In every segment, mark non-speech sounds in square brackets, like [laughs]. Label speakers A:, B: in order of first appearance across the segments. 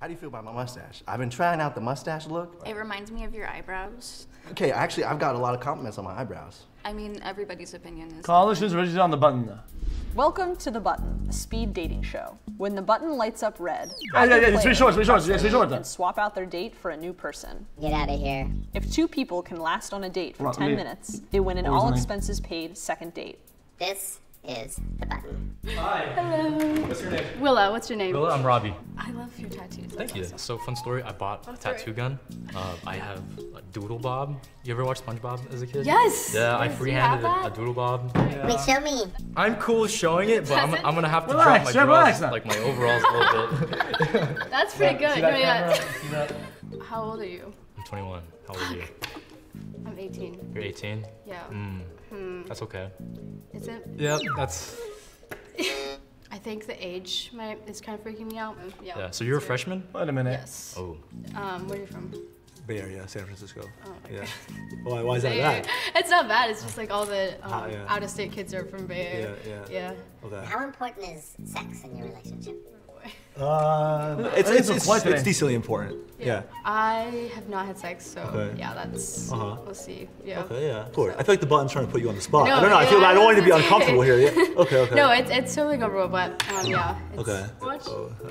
A: How do you feel about my mustache? I've been trying out the mustache look.
B: It reminds me of your eyebrows.
A: Okay, actually, I've got a lot of compliments on my eyebrows.
B: I mean, everybody's opinion is.
C: College is registered on the button.
D: Welcome to The Button, a speed dating show. When the button lights up red,
C: Yeah, yeah, yeah, it's
D: player
C: three shorts, three shorts,
D: can
C: yeah, three
D: and swap out their date for a new person.
E: Get out of here.
D: If two people can last on a date for
C: Right,
D: 10
C: me.
D: minutes, they win an all expenses paid second date.
E: This is the button. Hi. Hello. What's your name?
B: Willa, what's your name?
F: Hello, I'm Robbie.
B: I love your tattoos.
F: Thank you. So fun story. I bought a tattoo gun. Uh, I have a doodle bob. You ever watch SpongeBob as a kid?
B: Yes!
F: Yeah, I
B: Yes, you
F: free-handed a, a doodle bob.
E: Wait, show me.
F: I'm cool showing it, but I'm, I'm gonna have to
C: Relax,
F: drop my
C: relax
F: drawers,
C: now.
F: like my overalls a little bit. [laughs]
B: That's pretty good.
C: See
B: No, yeah.
C: See that?
B: How old are you?
F: I'm 21. How old are you? [sighs]
B: I'm 18.
F: You're 18.
B: Yeah.
F: Mm, that's okay.
B: Is it?
F: Yeah, that's [laughs]
B: I think the age might is kind of freaking me out. Yeah.
F: yeah. So you're a freshman?
C: Wait a minute.
B: Yes.
F: Oh,
B: Um, where are you from?
G: Bay Area, San Francisco.
B: Oh,
G: Yeah. [laughs] Why, why is that bad?
B: Area. It's not bad. It's just like all the um,
G: Ah, yeah.
B: out of state kids are from Bay Area.
G: Yeah,
B: Yeah.
G: Okay.
E: How important is sex in your relationship? [laughs]
G: Uh, it's, it's,
C: a
G: it's, it's decently important. Yeah.
B: I have not had sex, so
G: Okay.
B: yeah, that's.
G: Uh-huh.
B: We'll see. Yeah.
G: Okay, yeah. Of course. I feel like the button's trying to put you on the spot.
B: No,
G: I don't know. I feel
B: yeah,
G: I don't want you to be uncomfortable here. Yeah. Okay, okay. [laughs]
B: No, it's it's totally comfortable, but um, yeah. It's,
G: Okay.
B: What?
G: Oh, I [laughs]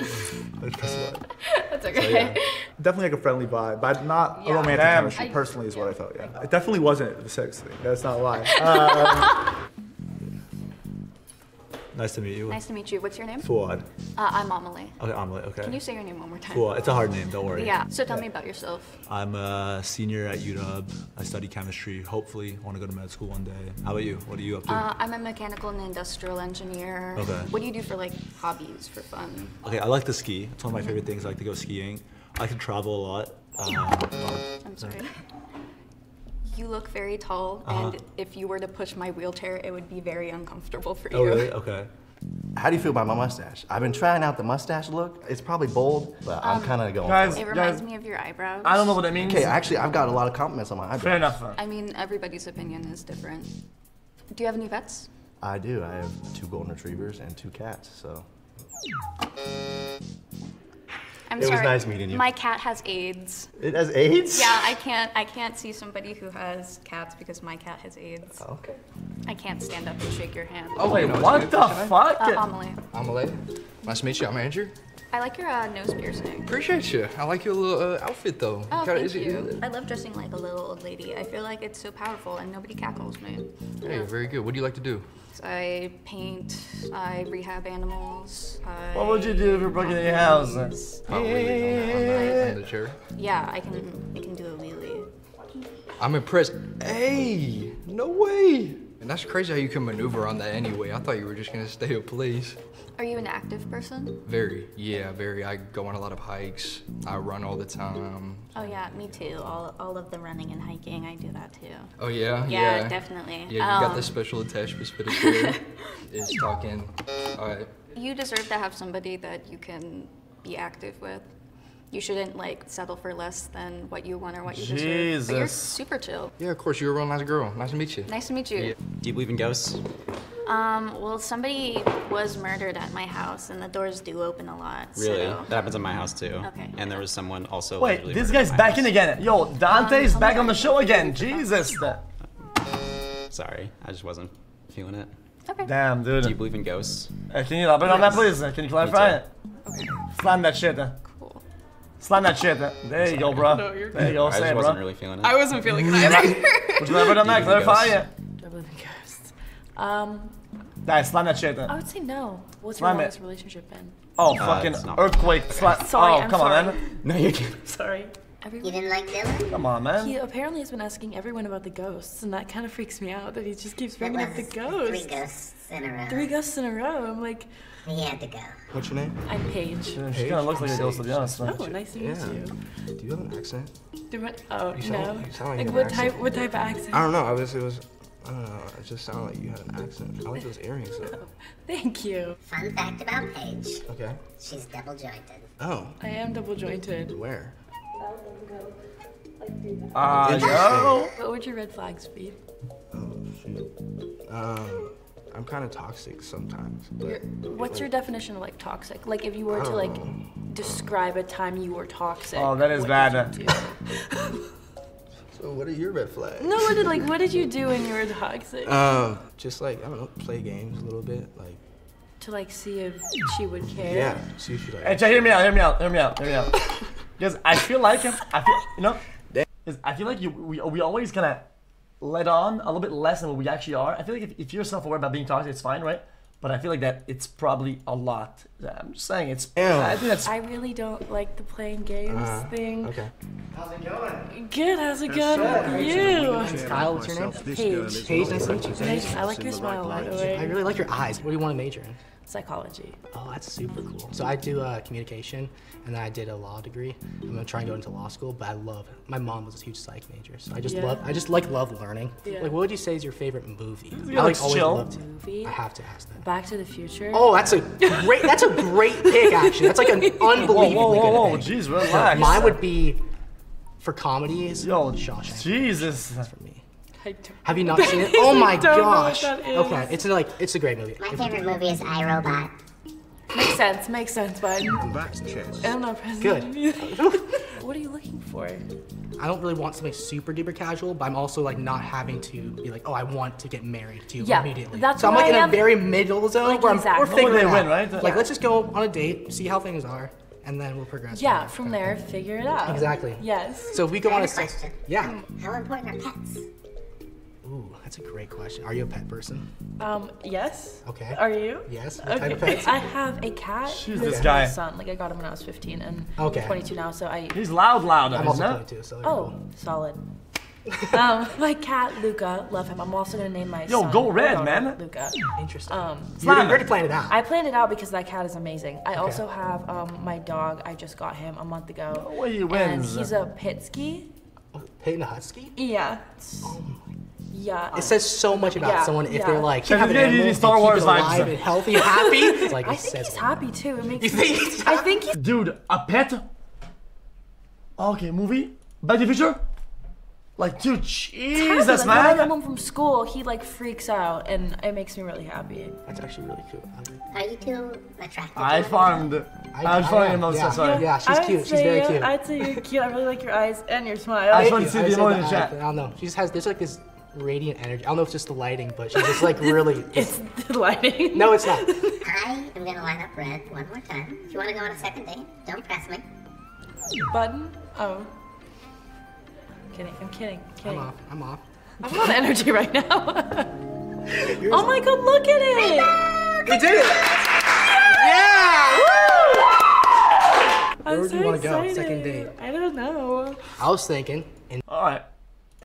G: press the button.
B: That's okay.
H: Definitely like a friendly vibe, but not
B: Yeah.
H: a romantic
C: Damn.
H: chemistry.
B: I-
H: personally, is what I felt. Yeah, it definitely wasn't the sex thing. That's not a lie. Uh,
G: Nice to meet you.
B: Nice to meet you. What's your name?
G: Fuad.
B: Uh, I'm Amelie.
G: Okay, Amelie. Okay.
B: Can you say your name one more time?
G: Fuad. It's a hard name. Don't worry.
B: Yeah. So tell me about yourself.
G: I'm a senior at UW. I study chemistry. Hopefully, want to go to med school one day. How about you? What are you up to?
B: Uh, I'm a mechanical and industrial engineer.
G: Okay.
B: What do you do for like hobbies for fun?
G: Okay, I like to ski. It's one of my favorite things. I like to go skiing. I can travel a lot. Um,
B: I'm sorry. You look very tall,
G: Uh-huh.
B: and if you were to push my wheelchair, it would be very uncomfortable for you.
G: oh, really? [laughs] Okay.
A: How do you feel about my mustache? I've been trying out the mustache look. It's probably bold, but I'm kind of going.
C: Guys,
B: It
C: guys,
B: reminds me of your eyebrows.
C: I don't know what that means.
A: Okay, actually, I've got a lot of compliments on my eyebrows.
C: Fair enough.
B: I mean, everybody's opinion is different. Do you have any pets?
A: I do. I have two golden retrievers and two cats. So
B: I'm
A: It was
B: sorry.
A: nice meeting you.
B: My cat has AIDS.
A: it has AIDS.
B: Yeah, I can't. I can't see somebody who has cats because my cat has AIDS.
A: Okay.
B: I can't stand up and shake your hand.
F: Oh,
C: Wait,
F: no,
C: what the
F: good.
C: fuck?
B: Uh, Amelie.
I: Amelie. Nice to meet you. I'm Andrew.
B: I like your uh, nose piercing.
I: Appreciate you. I like your little uh, outfit though.
B: Oh,
I: Kinda-
B: thank
I: is it-
B: you. I love dressing like a little old lady. I feel like it's so powerful and nobody cackles me.
I: Hey, very good. What do you like to do?
B: I paint, I rehab animals. I
C: What would you do if you're broken in your house?
I: Probably on the, on the, on the chair.
B: Yeah, I can I can do a wheelie.
I: I'm impressed. Hey, no way. And that's crazy how you can maneuver on that anyway. I thought you were just gonna stay a place.
B: Are you an active person?
I: Very, yeah, very. I go on a lot of hikes. I run all the time.
B: Oh yeah, me too. All, all of the running and hiking, I do that too.
I: Oh yeah,
B: Yeah, definitely.
I: Yeah, you got
B: Um,
I: the special attachment for the chair. It's talking. All right.
B: You deserve to have somebody that you can be active with. You shouldn't like settle for less than what you want or what you deserve. But you're super chill.
I: Yeah, of course. You're a real nice girl. Nice to meet you.
B: Nice to meet you.
I: Yeah.
J: Do you believe in ghosts?
B: Um, well, somebody was murdered at my house, and the doors do open a lot.
J: Really?
B: So.
J: That happens at my house too.
B: Okay.
J: And there was someone also.
C: Wait, this guy's
J: at my
C: back in again. Yo, Dante's
B: Um,
C: back on the show again. Jesus.
J: Sorry, I just wasn't feeling it.
B: Okay.
C: Damn, dude.
J: Do you believe in ghosts?
C: Uh, can you elaborate on that, please? Uh, Can you clarify
J: too.
C: it? Slam that shit. uh.
B: Cool.
C: Slam that shit. There you go, bro.
K: No, you're
C: There you go.
J: I
C: Say
J: just
C: it,
J: wasn't really feeling it.
K: I wasn't feeling it either.
C: Would you elaborate on [laughs] that?
J: Do you believe in
C: Clarify
J: ghosts?
C: it.
K: Do I believe in ghosts? Um,
C: Guys, slam that shit. uh.
K: I would say no. What's
C: Slam
K: your
C: it.
K: longest relationship been?
C: Oh,
J: Uh,
C: fucking
J: it's not-
C: earthquake. Slam.
K: Sorry,
C: oh,
K: I'm
C: come on,
K: sorry.
C: man. [laughs]
J: No, you can't.
K: Sorry.
E: You
K: Everyone,
E: didn't like Dylan?
C: Come on, man.
K: he apparently has been asking everyone about the ghosts, and that kind of freaks me out that he just keeps bringing up the ghosts.
E: Three ghosts in a row.
K: Three ghosts in a row. I'm like,
E: He had to go.
A: What's your name?
K: I'm Paige.
C: She kind of looks like a ghost, to be honest. man.
K: Oh, nice to meet
A: Yeah.
K: you.
A: Do you have an accent?
K: Do what? Oh
I: You sound-
K: no.
I: you sound like you
K: like
I: have
K: what
I: an
K: type?
I: accent.
K: What type of accent?
I: I don't know. I was. It was. I don't know. It just sounded like you had an accent. I like those earrings though.
K: Oh, thank you.
E: Fun fact about Paige.
I: Okay.
E: She's double jointed.
I: Oh,
K: I am double jointed.
I: where?
C: Ah, yo.
K: What would your red flags be?
I: Oh shoot. Um, I'm kind of toxic sometimes, but
K: What's your definition of like toxic? Like if you were to like describe a time you were toxic.
C: Oh, that is
K: what
C: bad.
K: Did you do?
I: So what are your red flags?
K: no, what did like what did you do when you were toxic?
I: Um, just like I don't know, play games a little bit, like
K: to like see if she would care.
I: yeah, see if you like.
C: Hey, Jay, hear me out, hear me out, hear me out, hear me out. Because I feel like, I feel, you know, I feel like you, we, we always kind of let on a little bit less than what we actually are. I feel like if, if you're self-aware about being toxic, it's fine, right? But I feel like that it's probably a lot. I'm just saying, it's. I think that's.
K: I really don't like the playing games
I: Uh,
K: thing.
I: Okay.
A: How's it going?
K: Good, how's it going with you?
I: Kyle, what's your name?
K: Paige.
I: Paige, nice to meet you.
K: Nice- I like your smile, by the way.
I: I really like your eyes. What do you want to major in?
K: Psychology.
I: Oh, that's super cool. So I do uh, communication, and then I did a law degree. I'm gonna try and go into law school, but I love it. My mom was a huge psych major, so I just
K: Yeah.
I: love. I just like love learning.
K: Yeah.
I: Like, what would you say is your favorite movie?
C: Yeah,
I: I
C: like
I: like always
C: chill.
I: loved.
K: Movie.
I: I have to ask that.
K: Back to the Future.
I: Oh, that's a great. That's a great pick, actually. That's like an
C: Whoa,
I: unbelievably
C: whoa, whoa, whoa,
I: good pick.
C: jeez, relax.
I: Mine would be for comedies.
C: Yo,
I: Shawshank.
C: Jesus.
I: That's for me. Have you not seen it? [laughs] Oh my
K: don't know what
I: gosh.
K: that is.
I: Okay, it's like it's a great movie.
E: My favorite movie is iRobot.
K: Makes sense, makes sense, bud.
H: That's chess.
K: I'm not present.
I: Good. [laughs] [laughs]
K: what are you looking for?
I: I don't really want something super duper casual, but I'm also like not having to be like, oh, I want to get married to you
K: Yeah,
I: immediately.
K: that's
I: so I'm like
K: I
I: in
K: am.
I: a very middle zone
K: Like,
I: where I'm,
K: exactly.
I: we're figuring
C: They
I: it
C: win,
I: out.
C: right?
I: Like
C: Yeah.
I: let's just go on a date, see how things are, and then we'll progress.
K: Yeah,
I: there.
K: from there, figure it out.
I: Exactly.
K: Yes.
I: So if we go on a
E: a
I: sex,
E: question.
I: yeah.
E: How important are pets?
I: Ooh, that's a great question. Are you a pet person?
K: Um, yes.
I: Okay.
K: Are you?
I: Yes. What type of pets?
K: I have a cat.
C: She's
K: who's
C: this
K: my son. Like I got him when I was 15 and
I: Okay.
K: I'm 22 now, so I.
C: He's loud, loud,
I: I'm also
C: it?
I: 22, so
K: Oh, solid. [laughs] um, my cat Luca, love him. I'm also gonna name my
C: Yo,
K: son
C: go red,
K: daughter
C: man.
K: Luca.
I: interesting.
K: Um,
I: you already, already planned it out.
K: I planned it out because that cat is amazing. I also have um, my dog. I just got him a month ago.
C: Oh, he
K: And he's a Pitsky.
I: Oh, Peyton a husky?
K: Yeah. Yeah.
I: It says so much about
K: Yeah,
I: someone if
K: yeah.
I: they're like,
C: So
I: you have an
C: they give you
I: animal,
C: Star
I: you keep
C: Wars
I: it
C: vibes.
I: alive and healthy and happy. It's [laughs] like,
K: I
I: it
K: think
I: says
K: he's
I: a
K: happy too. It makes
I: You think he's
K: I think he's
C: Dude, a pet? Okay, movie? Back to the Future? Like, dude, Jesus,
K: Like, when I come home from school, he like freaks out, and it makes me really happy.
I: That's actually really cute.
E: Are you two attracted
C: I
E: to
C: farmed. I was farming
I: am,
C: most
I: yeah.
C: sorry.
I: Yeah, she's
K: I'd
I: cute. She's very cute.
K: I'd say you're cute. I really like your eyes and your smile.
C: I just want to see the
I: said
C: emoji in the chat.
I: I don't know. She just has there's like this radiant energy. I don't know if it's just the lighting, but she's just like [laughs] really. [laughs]
K: it's the lighting.
I: no, it's not. [laughs]
E: I am gonna line up red one more time. If you wanna go on a second date, don't press me.
K: button. Oh. Kidding. I'm kidding.
I: I'm
K: Kidding.
I: off. I'm off.
K: I'm on energy right now. oh my god, look at it!
I: We did it! Yeah! Woo!
K: I'm
I: Where
K: so
I: do you wanna go? Second date.
K: I don't know.
I: I was thinking, in
C: All right.